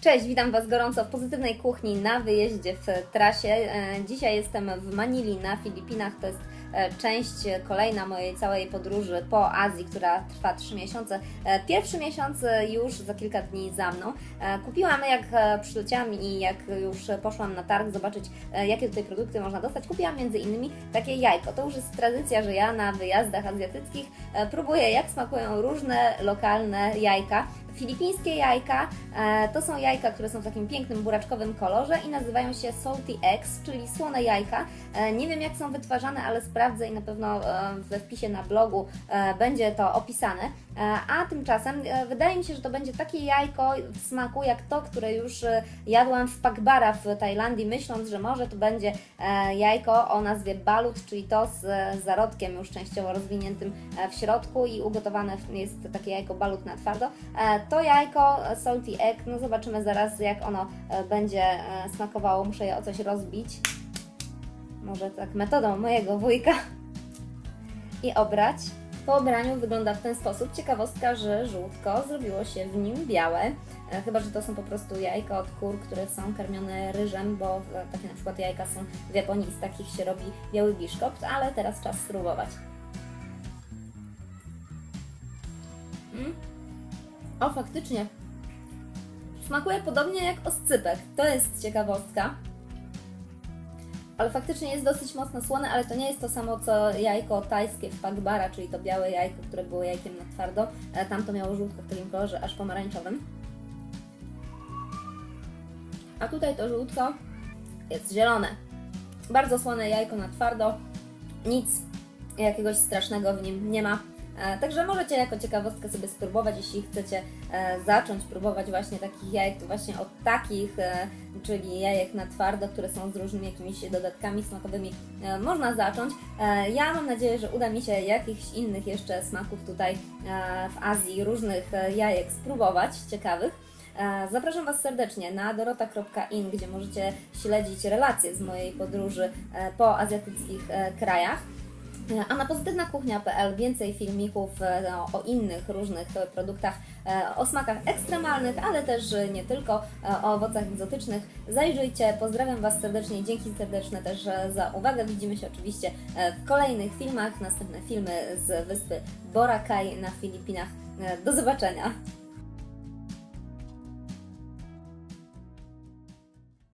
Cześć, witam Was gorąco w pozytywnej kuchni na wyjeździe w trasie. E, Dzisiaj jestem w Manili na Filipinach. To jest e, część kolejna mojej całej podróży po Azji, która trwa 3 miesiące. E, Pierwszy miesiąc już za kilka dni za mną. Kupiłam, jak przyleciałam i jak już poszłam na targ zobaczyć, jakie tutaj produkty można dostać, kupiłam między innymi takie jajko. To już jest tradycja, że ja na wyjazdach azjatyckich próbuję, jak smakują różne lokalne jajka. Filipińskie jajka e, to są jajka, które są w takim pięknym buraczkowym kolorze i nazywają się salty eggs, czyli słone jajka. E, nie wiem jak są wytwarzane, ale sprawdzę i na pewno e, we wpisie na blogu będzie to opisane. A tymczasem wydaje mi się, że to będzie takie jajko w smaku jak to, które już jadłam w Pakbara w Tajlandii, myśląc, że może to będzie jajko o nazwie balut, czyli to z zarodkiem już częściowo rozwiniętym w środku i ugotowane jest takie jajko balut na twardo. To jajko e, salty egg, no zobaczymy zaraz jak ono e, będzie e, smakowało. Muszę je o coś rozbić. Może tak metodą mojego wujka. I obrać. Po obraniu wygląda w ten sposób. Ciekawostka, że żółtko zrobiło się w nim białe. Chyba, że to są po prostu jajka od kur, które są karmione ryżem, bo takie na przykład jajka są w Japonii i z takich się robi biały biszkopt, ale teraz czas spróbować. Mm. O, faktycznie. Smakuje podobnie jak oscypek. To jest ciekawostka. Ale faktycznie jest dosyć mocno słone, ale to nie jest to samo co jajko tajskie w Pakbara, czyli to białe jajko, które było jajkiem na twardo. E, Tam to miało żółtko w takim kolorze aż pomarańczowym. A tutaj to żółtko jest zielone. Bardzo słone jajko na twardo. Nic jakiegoś strasznego w nim nie ma. E, Także możecie jako ciekawostkę sobie spróbować, jeśli chcecie e, zacząć próbować właśnie takich jajek, to właśnie od takich, e, czyli jajek na twardo, które są z różnymi jakimiś dodatkami smakowymi, można zacząć. Ja mam nadzieję, że uda mi się jakichś innych jeszcze smaków tutaj w Azji, różnych jajek spróbować, ciekawych. Zapraszam Was serdecznie na dorota.in, gdzie możecie śledzić relacje z mojej podróży po azjatyckich krajach. E, A na pozytywnakuchnia.pl więcej filmików e, no, o innych różnych produktach, e, o smakach ekstremalnych, ale też nie tylko, o owocach egzotycznych. Zajrzyjcie, pozdrawiam Was serdecznie, dzięki serdeczne też za uwagę. Widzimy się oczywiście w kolejnych filmach, następne filmy z wyspy Boracay na Filipinach. Do zobaczenia!